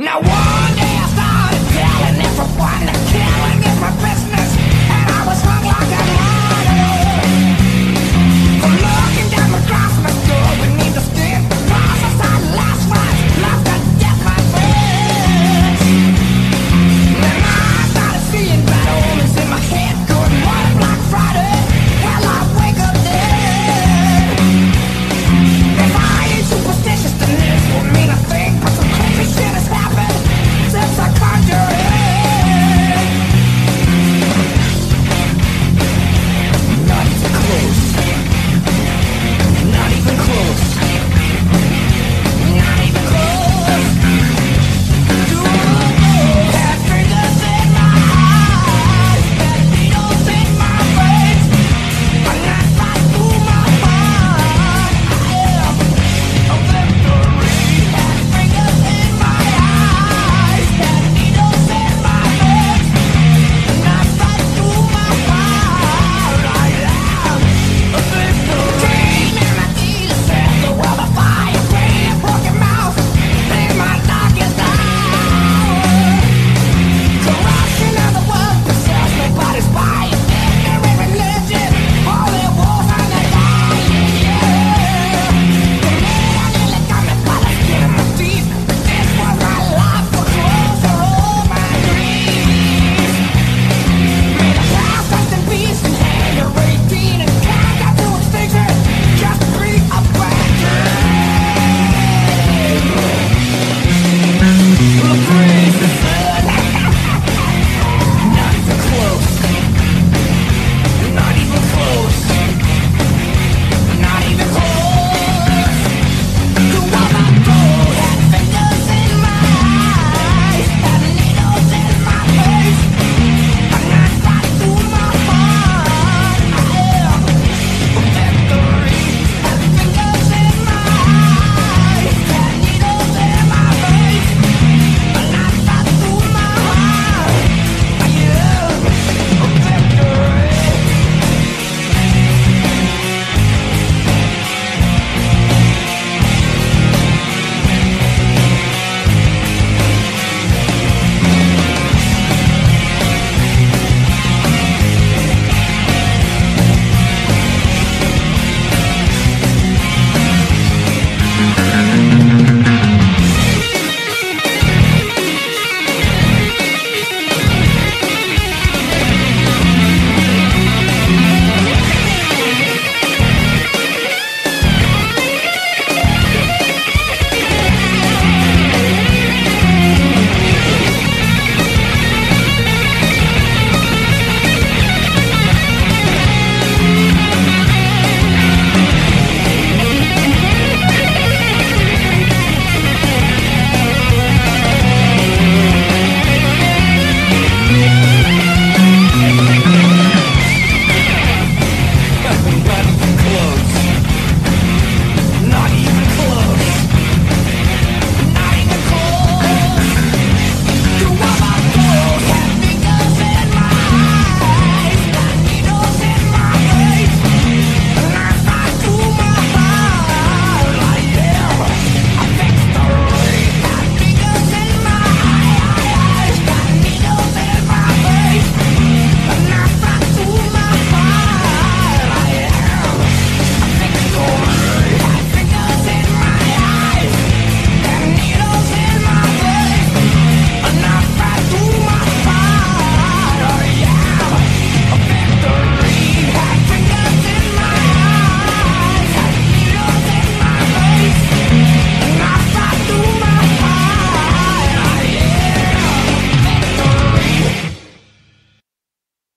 Now what?